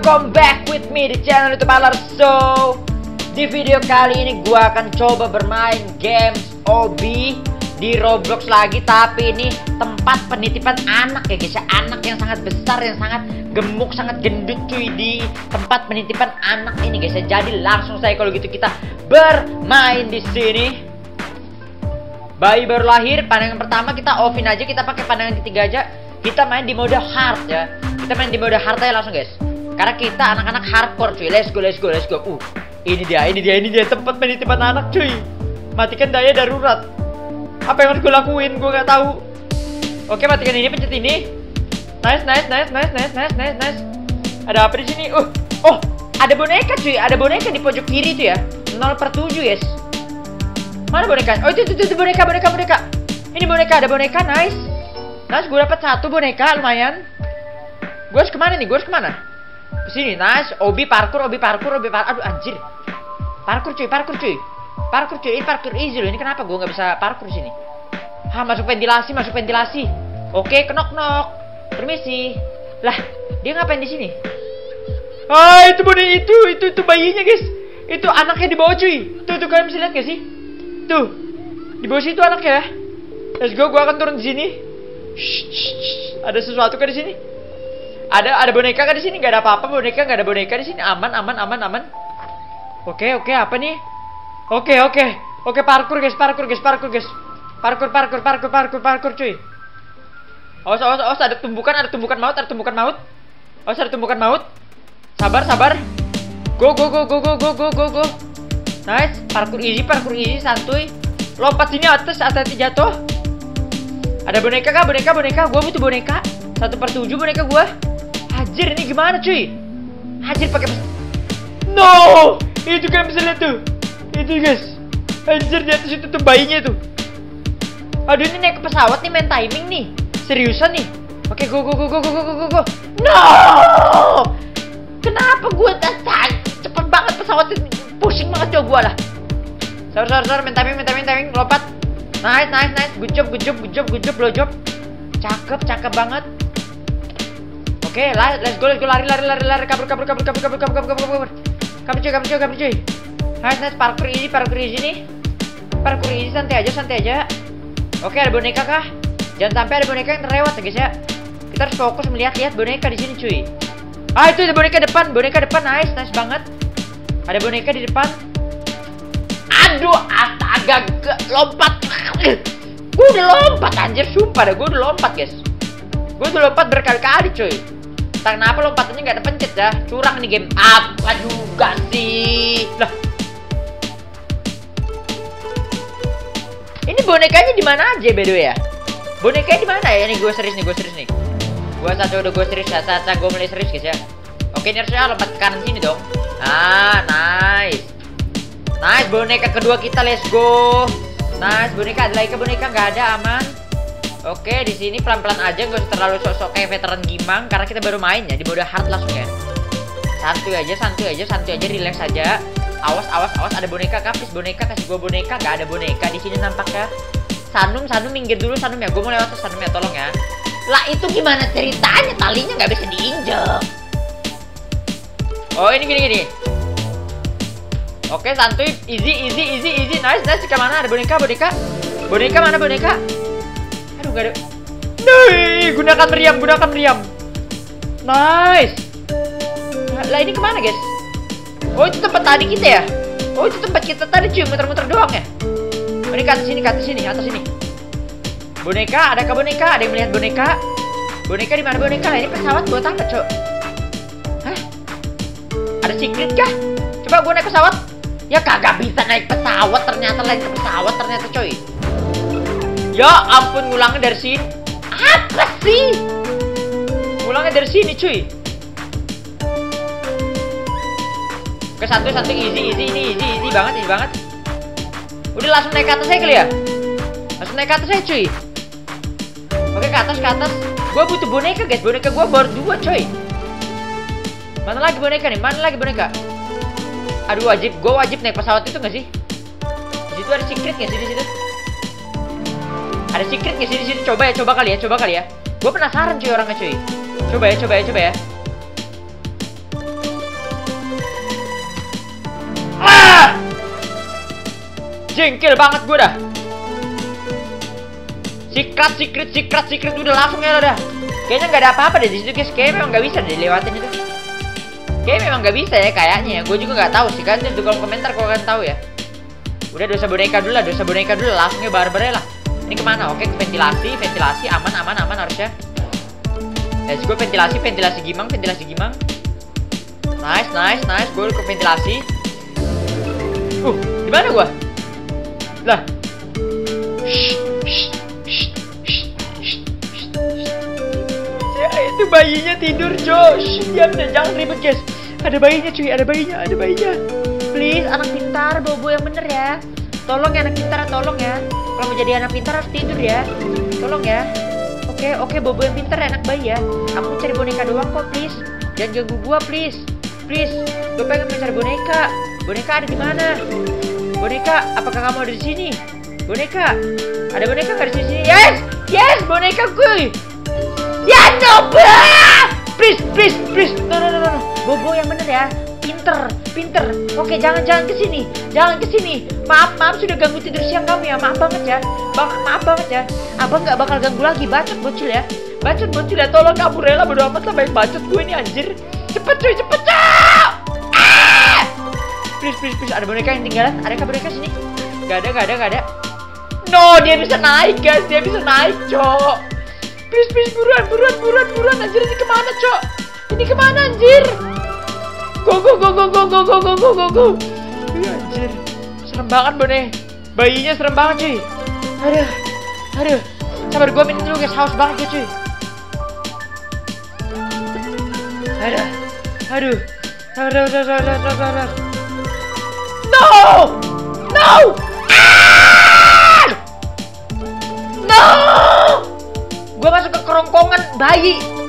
welcome back with me di channel YouTube Alar So Di video kali ini gua akan coba bermain games OB di Roblox lagi Tapi ini tempat penitipan anak ya guys ya Anak yang sangat besar, yang sangat gemuk, sangat gendut cuy Di tempat penitipan anak ini guys ya Jadi langsung saya kalau gitu kita bermain di sini Bayi baru lahir, pandangan pertama kita offin aja, kita pakai pandangan ketiga aja. Kita main di mode hard ya. Kita main di mode hard aja langsung guys. Karena kita anak-anak hardcore cuy. Let's go, let's go, let's go. Uh, ini dia, ini dia, ini dia tempat penitipan anak cuy. Matikan daya darurat. Apa yang harus gue lakuin? Gue nggak tahu. Oke, matikan ini, pencet ini. Nice, nice, nice, nice, nice, nice, nice, nice. Ada apa di sini? Uh, oh, ada boneka cuy. Ada boneka di pojok kiri tuh ya. 0 per 7 guys. Mana boneka? Oh itu, itu, itu boneka, boneka, boneka. Ini boneka, ada boneka, nice. Nice, gue dapat satu boneka, lumayan. Gue harus ke mana nih? Gue harus ke mana? Ke sini, nice. Obi parkur, obi parkur, obi parkur. Aduh, anjir. Parkur cuy, parkur cuy. Parkur cuy, ini parkur easy loh. Ini kenapa gue nggak bisa parkur sini? Hah, masuk ventilasi, masuk ventilasi. Oke, kenok nok. Permisi. Lah, dia ngapain di sini? Ah, itu boneka itu, itu, itu bayinya guys. Itu anaknya di bawah cuy. Tuh, tuh kalian bisa lihat gak sih? Tuh, di bawah situ anak ya. Let's go, gua akan turun di sini. Shh, shh, shh. Ada sesuatu kan di sini? Ada ada boneka kan di sini? Gak ada apa-apa boneka, gak ada boneka di sini. Aman, aman, aman, aman. Oke, oke, apa nih? Oke, oke, oke parkur guys, parkur guys, parkur guys. Parkur, parkur, parkur, parkur, parkur, cuy. Awas, awas, awas, ada tumbukan, ada tumbukan maut, ada tumbukan maut. Awas, ada tumbukan maut. Sabar, sabar. Go, go, go, go, go, go, go, go, go. Nice, parkur easy, parkur easy, santuy. Lompat sini atas, hati-hati jatuh. Ada boneka kah? Boneka, boneka. Gua butuh boneka. Satu per tujuh boneka gua. Hajar ini gimana cuy? Hajar pakai No, itu kan bisa lihat tuh. Itu guys. Hajar di atas itu tuh bayinya tuh. Aduh ini naik ke pesawat nih main timing nih. Seriusan nih. Oke, go go go go go go go go. No! Kenapa gue cepet banget pesawat ini pusing banget coba gue lah. Sabar sabar sabar main timing main timing timing lompat. Nice nice nice good job good job good job good job job. Cakep cakep banget. Oke, lah, let's go, let's go, lari, lari, lari, lari, kabur, kabur, kabur, kabur, kabur, kabur, kabur, kabur, kabur, kabur, cuy, kabur, cuy, kabur, cuy. Nice, nice, parkour easy, parkour easy nih. Parkour easy, santai aja, santai aja. Oke, ada boneka kah? Jangan sampai ada boneka yang terlewat ya guys ya. Kita harus fokus melihat-lihat boneka di sini cuy. Ah itu ada boneka depan, boneka depan nice, nice banget. Ada boneka di depan. Aduh, astaga, lompat. Gue udah lompat anjir, sumpah dah, gue udah lompat guys. Gue udah lompat berkali-kali cuy. Entah kenapa lompatannya nggak ada pencet dah. Curang nih game. Apa juga sih? Lah, Ini bonekanya di mana aja by ya? Bonekanya di mana ya? Ini gue serius nih, gue serius nih. Gue saat udah gue serius, saat saat gue mulai serius guys ya. Oke, ini harusnya lompat ke kanan sini dong. Ah, nice. Nice, boneka kedua kita, let's go. Nice, boneka ada lagi boneka nggak ada aman. Oke, di sini pelan-pelan aja, gak usah terlalu sok-sok kayak veteran gimang karena kita baru main ya di mode hard langsung ya. Santuy aja, santuy aja, santuy aja, relax aja. Awas, awas, awas ada boneka kapis boneka kasih gua boneka gak ada boneka di sini nampaknya. Sanum, Sanum minggir dulu Sanum ya. Gue mau lewat Sanum ya, tolong ya. Lah itu gimana ceritanya? Talinya nggak bisa diinjek. Oh ini gini gini. Oke santuy, easy, easy, easy, easy, nice, nice. Ke mana ada boneka, boneka? Boneka mana boneka? Aduh gak ada. Nih, gunakan meriam, gunakan meriam. Nice. Lah ini ke mana guys? Oh itu tempat tadi kita ya? Oh itu tempat kita tadi cuy muter-muter doang ya? Oh, ini ke atas sini, ke atas sini, atas sini. Boneka, ada ke boneka? Ada yang melihat boneka? Boneka di mana boneka? Ini pesawat buat apa, Cok? Hah? Ada secret kah? Coba gue naik pesawat. Ya kagak bisa naik pesawat, ternyata lain pesawat ternyata, coy. Ya ampun, ngulangnya dari sini. Apa sih? Ngulangnya dari sini, cuy. Oke satu satu easy easy ini easy easy banget easy banget. Udah langsung naik ke atas aja kali ya. Langsung naik ke atas aja cuy. Oke ke atas ke atas. Gue butuh boneka guys. Boneka gue baru dua coy. Mana lagi boneka nih? Mana lagi boneka? Aduh wajib. Gue wajib naik pesawat itu gak sih? Di situ ada secret gak sih di situ? Ada secret nggak sih di sini? Coba ya, coba kali ya, coba kali ya. Gue penasaran cuy orangnya cuy. Coba ya, coba ya, coba ya. Ah! Jengkel banget gue dah. Secret, secret, secret, secret udah langsung ya udah. Kayaknya nggak ada apa-apa deh di situ guys. Kayaknya memang nggak bisa dilewatin lewatin itu. Kayaknya memang nggak bisa ya kayaknya. Gue juga nggak tahu sih. kan di kolom komentar kalau kalian tahu ya. Udah dosa boneka dulu lah, dosa boneka dulu lah langsungnya barbarnya lah. Ini ke mana? Oke, ke ventilasi, ventilasi aman, aman, aman harusnya. Let's go ventilasi, ventilasi gimang, ventilasi gimang. Nice, nice, nice. Gue ke ventilasi. Uh, di mana gua? Lah. Ya, itu bayinya tidur, Josh. Diam deh, jangan ribet, guys. Ada bayinya, cuy. Ada bayinya, ada bayinya. Please, anak pintar, bobo yang bener ya. Tolong ya anak pintar, tolong ya. Kalau mau jadi anak pintar harus tidur ya. Tolong ya. Oke, oke, bobo yang pintar anak bayi ya. Aku cari boneka doang kok, please. Jangan ganggu gua, please. Please, gue pengen mencari boneka. Boneka ada di mana? Boneka, apakah kamu ada di sini? Boneka, ada boneka nggak di sini? Yes, yes, boneka gue. Ya coba, please, please, please. No, no, no, no. Bobo yang bener ya. Pinter, pinter. Oke, jangan, jangan ke sini, jangan ke sini. Maaf, maaf sudah ganggu tidur siang kamu ya. Maaf banget ya. Bang, maaf banget ya. Abang nggak bakal ganggu lagi. Bacot bocil ya. Bacot bocil ya. Tolong kabur rela bodo amat lah baik bacot gue ini anjir. Cepet cuy, cepet cuy. Ah! Please, please, please. Ada boneka yang tinggalan? Adakah boneka sini? Gak ada, gak ada, gak ada. No, dia bisa naik guys. Dia bisa naik, cok. Please, please, buruan, buruan, buruan, buruan. Anjir, ini ke mana, cok? Ini ke mana, anjir? Go, go, go, go, go, go, go, go, go, go, go. Ih, anjir. Serem banget, Bone. Bayinya serem banget, cuy. Aduh, aduh. Sabar, gue minum dulu, guys. Haus banget, ya, cuy. Aduh, aduh. Sabar, sabar, sabar, sabar, sabar. No! No! Ah! No! Gue masuk ke kerongkongan bayi.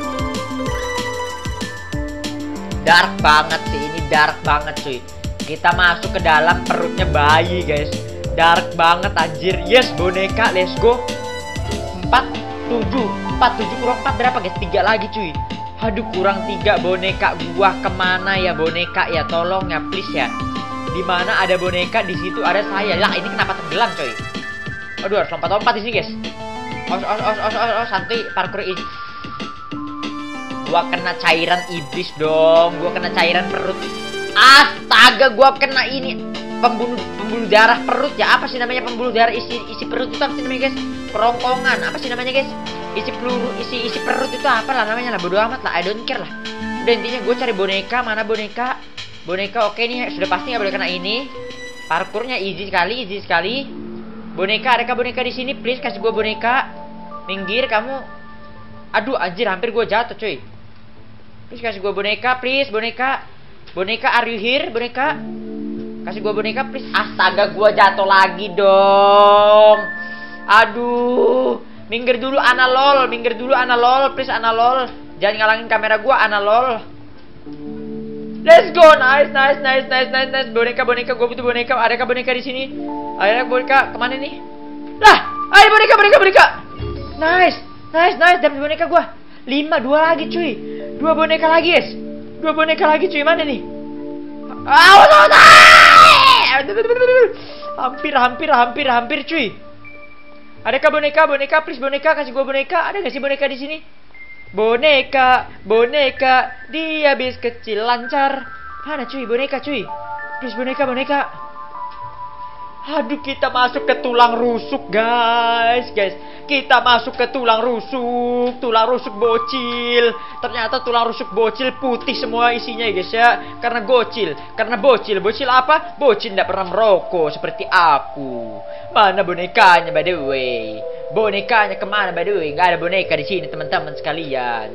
Dark banget sih, ini dark banget cuy. Kita masuk ke dalam perutnya bayi guys. Dark banget anjir. Yes, boneka, let's go. 4, 7, 4, 7 kurang 4 berapa guys? 3 lagi cuy. Aduh kurang 3 boneka gua ke mana ya boneka ya tolong ya please ya. Di mana ada boneka di situ ada saya. Lah ini kenapa tenggelam coy? Aduh harus lompat-lompat di sini guys. Os os os os, os santai parkour ini. Gua kena cairan iblis dong. Gua kena cairan perut. Astaga, gua kena ini pembunuh pembuluh darah perut ya. Apa sih namanya pembuluh darah isi isi perut itu apa sih namanya guys? Kerongkongan. Apa sih namanya guys? Isi peluru isi isi perut itu apa lah namanya lah. Bodo amat lah. I don't care lah. Udah intinya gue cari boneka. Mana boneka? Boneka oke nih sudah pasti nggak boleh kena ini. Parkurnya easy sekali, easy sekali. Boneka, adakah boneka di sini? Please kasih gue boneka. Minggir kamu. Aduh, anjir hampir gue jatuh, cuy. Please kasih gue boneka, please boneka. Boneka, are you here, boneka? Kasih gue boneka, please. Astaga, gue jatuh lagi dong. Aduh. Minggir dulu, ana lol. Minggir dulu, ana lol. Please, ana lol. Jangan ngalangin kamera gue, ana lol. Let's go, nice, nice, nice, nice, nice, nice. Boneka, boneka, gue butuh boneka. Adakah boneka di sini? Ada boneka ke mana nih? Lah, ayo boneka, boneka, boneka. Nice, nice, nice. Dapat boneka gue. Lima, dua lagi, cuy. Dua boneka lagi, guys. Dua boneka lagi, cuy. Mana nih? Awas, awas, Hampir, hampir, hampir, hampir, cuy. Adakah boneka, boneka, please boneka, kasih gue boneka. Ada gak sih boneka di sini? Boneka, boneka, dia bis kecil lancar. Mana cuy, boneka cuy. Please boneka, boneka. Aduh, kita masuk ke tulang rusuk, guys, guys. Kita masuk ke tulang rusuk, tulang rusuk bocil. Ternyata tulang rusuk bocil putih semua isinya, guys ya. Karena gocil, karena bocil. Bocil apa? Bocil tidak pernah merokok seperti aku. Mana bonekanya, by the way? Bonekanya ke mana by the way? Gak ada boneka di sini teman-teman sekalian.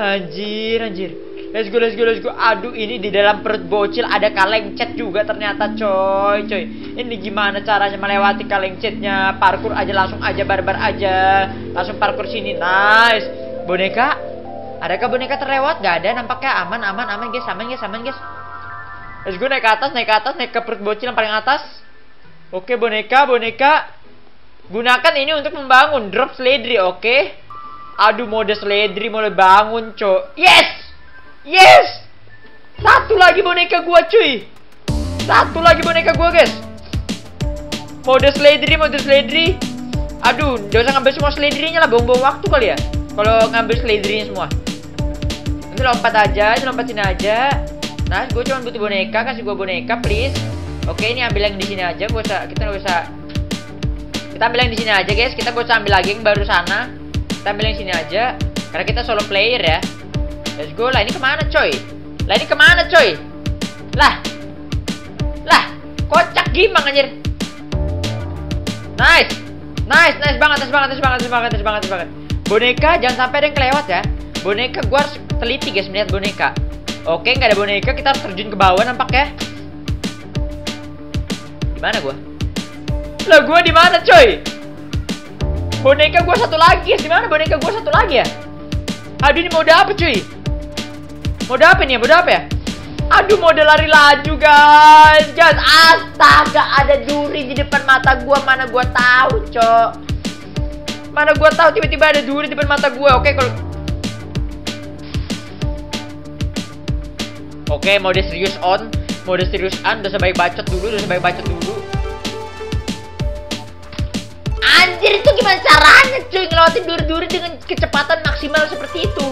Anjir, anjir. Let's go, let's go, let's go. Aduh, ini di dalam perut bocil ada kaleng cat juga ternyata, coy, coy. Ini gimana caranya melewati kaleng catnya? Parkur aja langsung aja barbar aja. Langsung parkur sini, nice. Boneka? Adakah boneka terlewat? Gak ada, nampaknya aman, aman, aman, guys, aman, guys, aman, guys. Let's go naik ke atas, naik ke atas, naik ke perut bocil yang paling atas. Oke, boneka, boneka. Gunakan ini untuk membangun drop seledri, oke? Aduh, mode seledri mulai bangun, cok. Yes! Yes! Satu lagi boneka gua, cuy. Satu lagi boneka gua, guys. Mode sladry, mode sladry. Aduh, udah usah ngambil semua sladry-nya lah, buang-buang waktu kali ya. Kalau ngambil sladry-nya semua. Nanti lompat aja, ini lompat sini aja. Nah, gue cuma butuh boneka, kasih gue boneka, please. Oke, ini ambil yang di sini aja, gue usah, kita nggak usah. Kita ambil yang di sini aja, guys. Kita gue usah ambil lagi yang baru sana. Kita ambil yang sini aja, karena kita solo player ya. Let's go lah, ini ke mana coy? Lah ini ke mana coy? Lah, lah, kocak gimana anjir? Nice, nice, nice banget, nice banget, nice banget, nice banget, nice banget, nice banget. Boneka jangan sampai ada yang kelewat ya. Boneka gua harus teliti guys melihat boneka. Oke, nggak ada boneka, kita harus terjun ke bawah nampak ya. Di mana gua? Lah gua di mana, coy? Boneka gua satu lagi, di mana boneka gua satu lagi ya? Aduh ini mode apa, cuy? Mode apa nih? Mode apa ya? Aduh mode lari laju. Guys, astaga, ada duri di depan mata gua, mana gua tahu, cok. Mana gua tahu tiba-tiba ada duri di depan mata gua. Oke, kalau Oke, mode serius on. Mode serius on. Udah sebaik bacot dulu, udah sebaik bacot dulu. Anjir, itu gimana caranya cuy ngelewatin duri-duri dengan kecepatan maksimal seperti itu?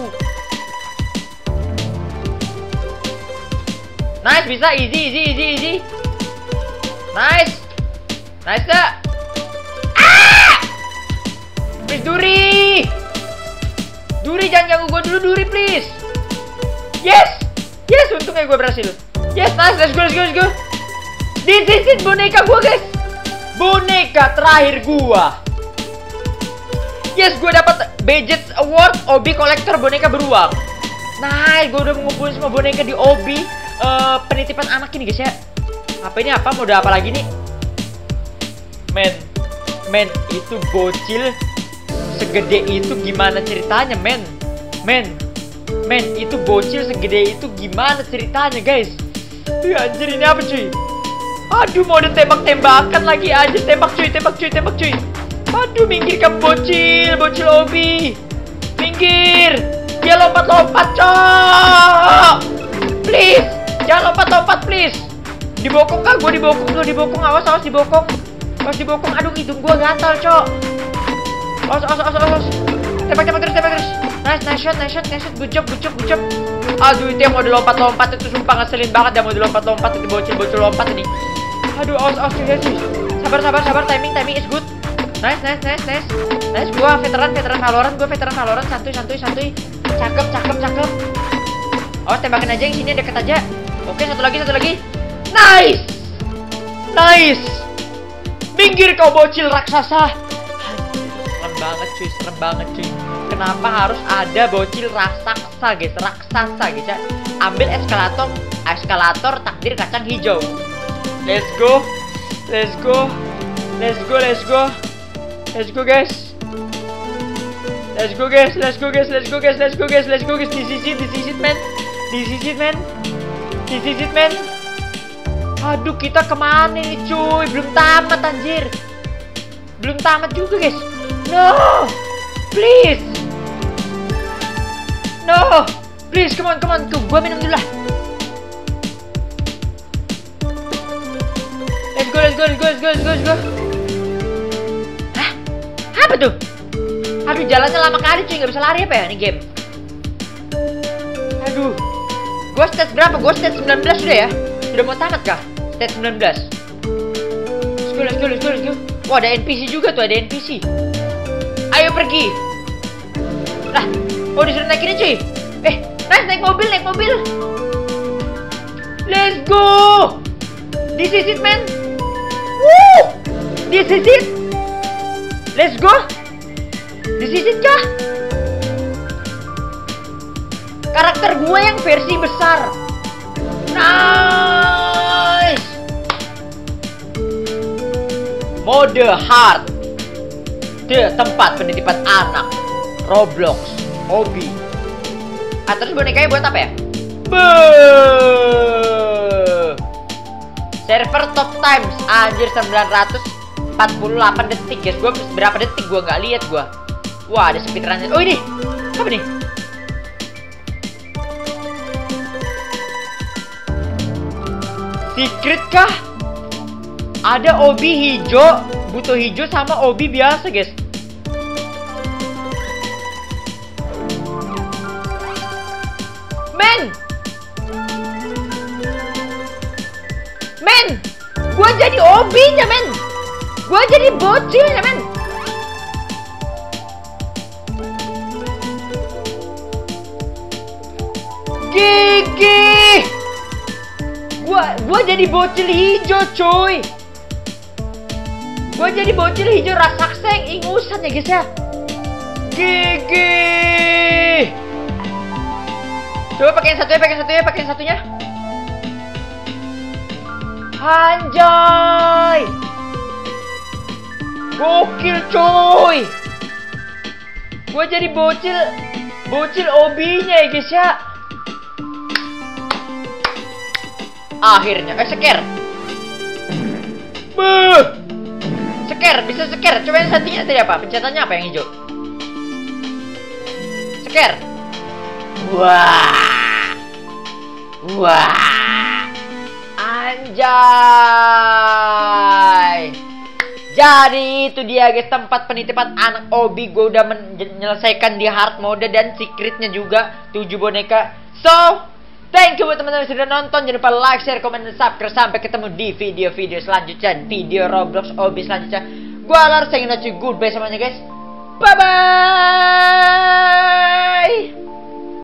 Nice, bisa. Easy, easy, easy, easy. Nice. Nice, dah. Ah! Please, duri. Duri, jangan ganggu gue dulu, duri, please. Yes. Yes, untungnya gue berhasil. Yes, nice. Let's go, let's go, let's go. This is it, boneka gue, guys. Boneka terakhir gua. Yes, gue dapat Budget Award Obi Collector boneka beruang. Nice, gue udah mengumpulin semua boneka di Obi uh, penitipan anak ini guys ya. Apa ini apa? Mode apa lagi nih? Men, men itu bocil segede itu gimana ceritanya, men? Men, men itu bocil segede itu gimana ceritanya, guys? Ih, anjir ini apa cuy? Aduh mode tembak-tembakan lagi aja tembak cuy, tembak cuy, tembak cuy. Aduh minggir kamu bocil, bocil obi. Minggir. Dia lompat-lompat, cok. Please. Dibokong kah? Gue dibokong tuh, dibokong. Awas, awas dibokong. Awas dibokong. Aduh, hidung gue gatal, cok. Awas, awas, awas, awas. Tembak, tembak terus, tembak terus. Nice, nice shot, nice shot, nice shot. Good job, good job, good job. Aduh, itu yang mode lompat-lompat itu sumpah ngeselin banget ya mode lompat-lompat itu bocil-bocil lompat ini. Aduh, awas, awas, cuy, cuy. Sabar, sabar, sabar. Timing, timing is good. Nice, nice, nice, nice. Nice, gua veteran, veteran Valorant, gua veteran Valorant, santuy, santuy, santuy. Cakep, cakep, cakep. Oh, tembakin aja yang sini deket aja. Oke, satu lagi, satu lagi. Nice. Nice. Minggir kau bocil raksasa. Serem banget cuy, serem banget cuy. Kenapa harus ada bocil raksasa guys, raksasa guys ya. Ambil eskalator, eskalator takdir kacang hijau. Let's go. Let's go. Let's go, let's go. Let's go guys. Let's go guys, let's go guys, let's go guys, let's go guys, let's go guys. This is it, this is it man. This is it man. This is it man. Aduh kita ke mana nih cuy? Belum tamat anjir. Belum tamat juga guys. No, please. No, please come on, come on. Gua minum dulu lah. Let's go, let's go, let's go, let's go, let's go, let's go. Hah? Apa tuh? Aduh, jalannya lama kali cuy, nggak bisa lari apa ya ini game? Gua stage berapa? Gua stage 19 sudah ya? Sudah mau tamat kah? Stage 19. Let's go, let's go. Wah, ada NPC juga tuh, ada NPC. Ayo pergi. Lah, oh disuruh naikin cuy. Eh, nice, naik mobil, naik mobil. Let's go. This is it, man. Woo! This is it. Let's go. This is it kah? Karakter gue yang versi besar. Nice. Mode hard. The tempat penitipan anak. Roblox. Hobi. Ah, terus bonekanya buat apa ya? Beuh. Server top times anjir 948 detik guys. Gua berapa detik gua nggak lihat gua. Wah, ada speedrunnya. Oh, ini. Apa nih? Secret kah? Ada obi hijau, butuh hijau sama obi biasa, guys. Men! Men! Gua jadi obinya, men! Gua jadi bocilnya, men! Gigi! Gua jadi bocil hijau, cuy. Gua jadi bocil hijau rasakseng ingusan ya, guys ya. Gigi! Coba pakai yang satunya, pakai yang satunya, pakai yang satunya. Anjay! Gokil, cuy. Gua jadi bocil bocil obinya ya, guys ya. Akhirnya, eh seker. Buh. Seker, bisa seker. Coba yang satunya tadi apa? Pencetannya apa yang hijau? Seker. Wah. Wah. Anjay. Jadi itu dia guys tempat penitipan anak Obi gue udah menyelesaikan di hard mode dan secretnya juga 7 boneka. So, Thank you buat teman-teman sudah nonton. Jangan lupa like, share, komen, dan subscribe. Sampai ketemu di video-video selanjutnya. Video Roblox Obi selanjutnya. Gua Lars, sayang goodbye semuanya guys. Bye-bye.